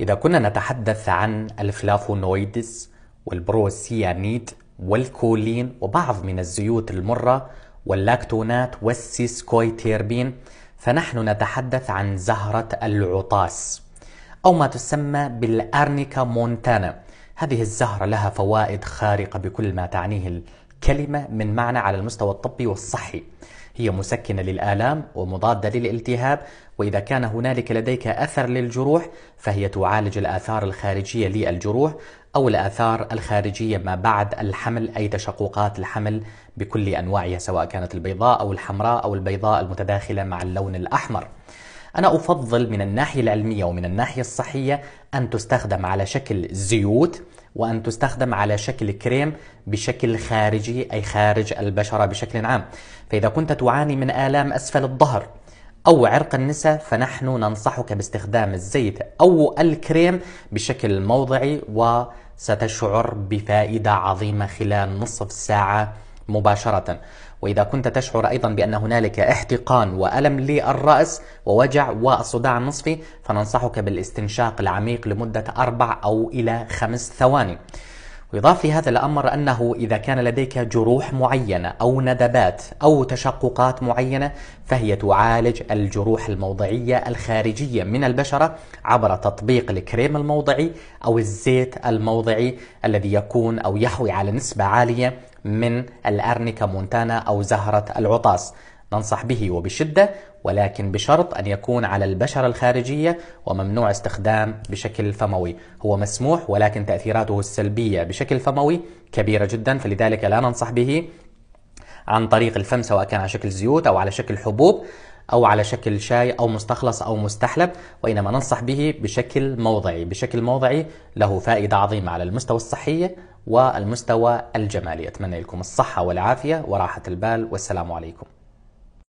إذا كنا نتحدث عن ال flavonoids وال procyanid والكولين وبعض من الزيوت المرة واللاكتونات وال sesquiterpene فنحن نتحدث عن زهرة العطاس أو ما تسمى بالأرنيكا مونتانا. هذه الزهرة لها فوائد خارقة بكل ما تعنيه الكلمة من معنى على المستوى الطبي والصحي. هي مسكنة للآلام ومضادة للالتهاب وإذا كان هنالك لديك أثر للجروح فهي تعالج الآثار الخارجية للجروح أو الآثار الخارجية ما بعد الحمل أي تشققات الحمل بكل أنواعها سواء كانت البيضاء أو الحمراء أو البيضاء المتداخلة مع اللون الأحمر. أنا أفضل من الناحية العلمية ومن الناحية الصحية أن تستخدم على شكل زيوت وأن تستخدم على شكل كريم بشكل خارجي أي خارج البشرة بشكل عام. فإذا كنت تعاني من آلام أسفل الظهر أو عرق النساء فنحن ننصحك باستخدام الزيت أو الكريم بشكل موضعي وستشعر بفائدة عظيمة خلال نصف ساعة مباشرة. وإذا كنت تشعر أيضا بأن هنالك احتقان وألم للرأس ووجع والصداع النصفي فننصحك بالاستنشاق العميق لمدة أربع أو إلى خمس ثواني. ويضاف في هذا الأمر أنه إذا كان لديك جروح معينة أو ندبات أو تشققات معينة فهي تعالج الجروح الموضعية الخارجية من البشرة عبر تطبيق الكريم الموضعي أو الزيت الموضعي الذي يكون أو يحوي على نسبة عالية من الأرنيكا مونتانا أو زهرة العطاس. ننصح به وبشدة ولكن بشرط أن يكون على البشرة الخارجية وممنوع استخدام بشكل فموي. هو مسموح ولكن تأثيراته السلبية بشكل فموي كبيرة جدا فلذلك لا ننصح به عن طريق الفم سواء كان على شكل زيوت أو على شكل حبوب أو على شكل شاي أو مستخلص أو مستحلب وإنما ننصح به بشكل موضعي. بشكل موضعي له فائدة عظيمة على المستوى الصحي والمستوى الجمالي. أتمنى لكم الصحة والعافية وراحة البال والسلام عليكم.